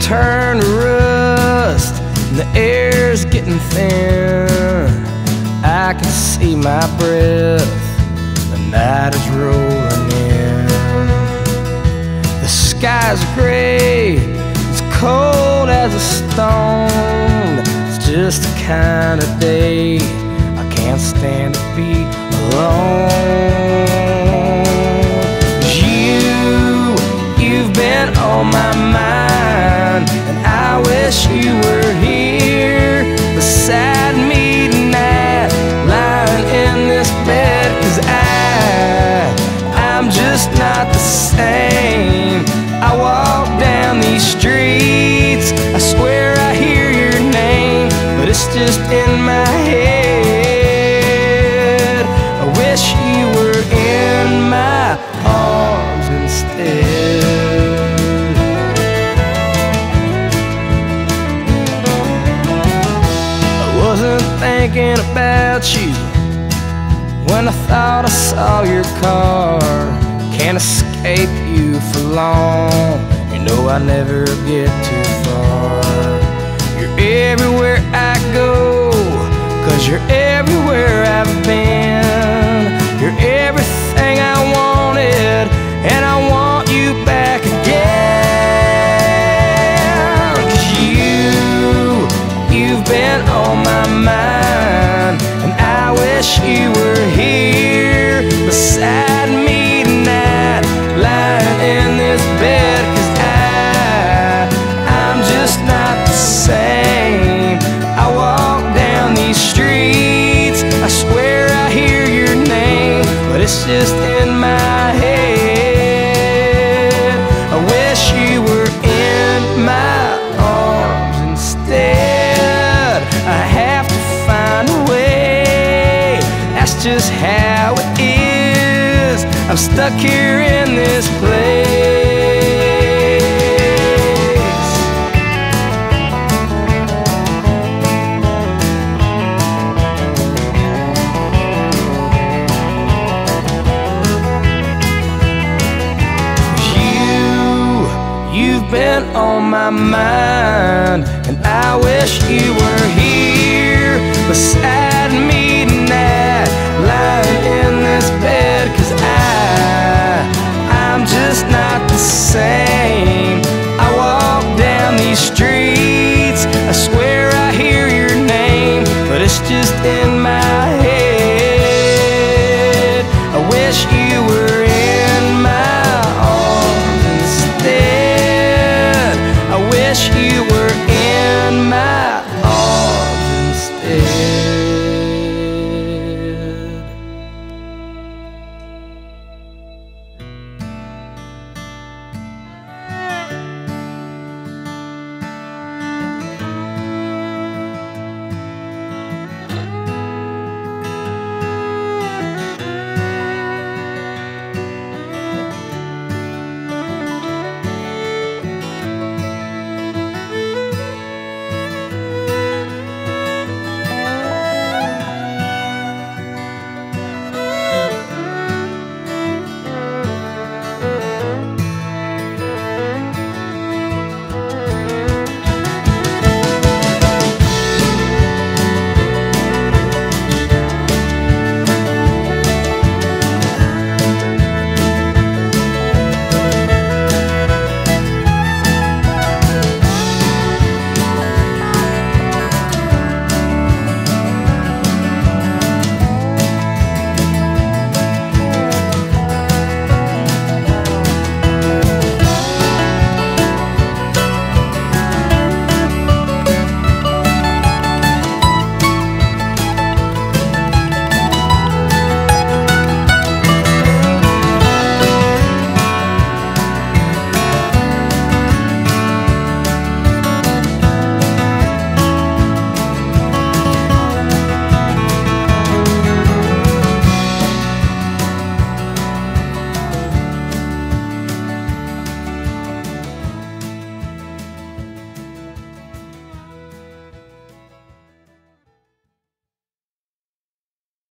turn to rust, and the air's getting thin. I can see my breath, the night is rolling in. The sky's gray, it's cold as a stone. It's just the kind of day I can't stand to be I wasn't thinking about you when I thought I saw your car. Can't escape you for long. You know I never get too far. You're everywhere I go, cause you're everywhere wish you were here beside me tonight, lying in this bed. Cause I, I'm just not the same. I walk down these streets, I swear I hear your name, but it's just in my Just how it is. I'm stuck here in this place. You, you've been on my mind, and I wish you were here beside me as you